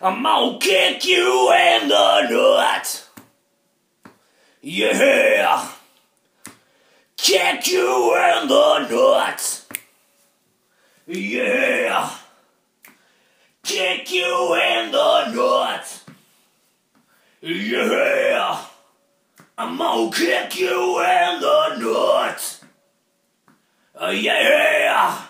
I'm gonna kick you in the nut. Yeah. Kick you in the nut. Yeah. Kick you in the nut. Yeah. I'm gonna kick you in the nut. Uh, yeah.